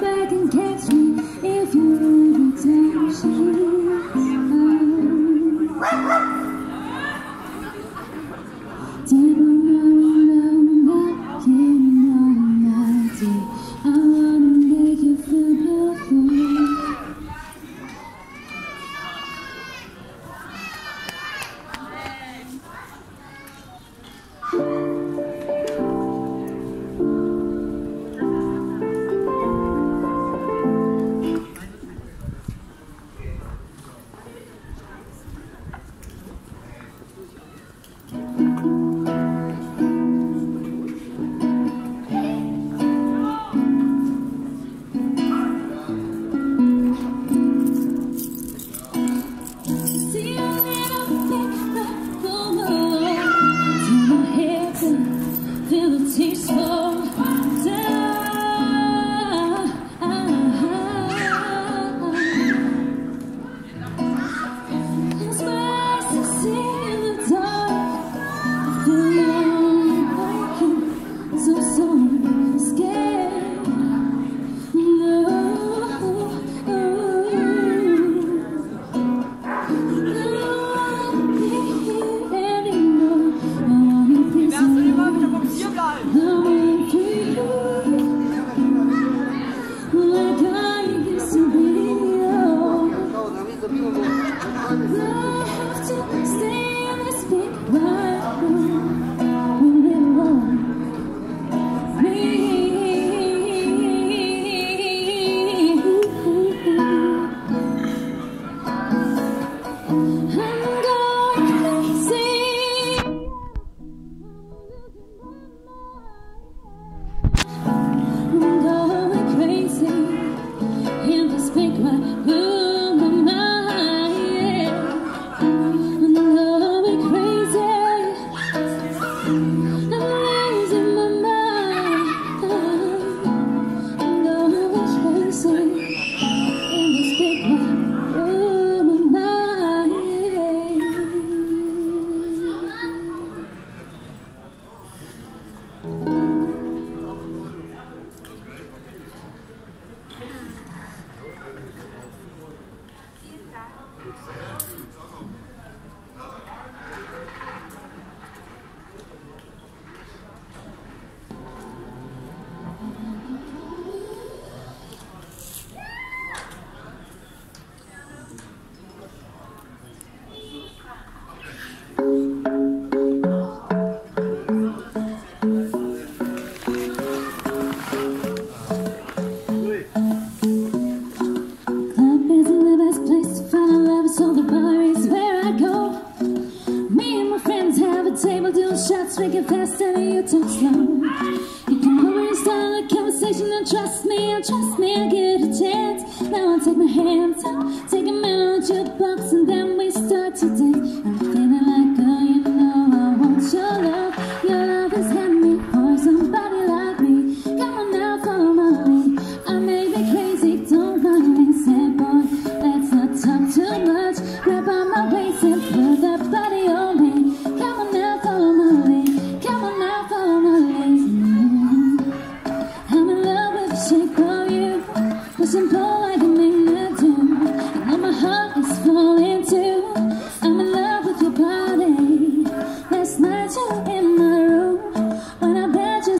back and catch me. feel the tears flow like it fast and you talk slow. You come over and start a conversation and trust me, I trust me, I get a chance. Now I take my hands take them out of your box and then we start to dance.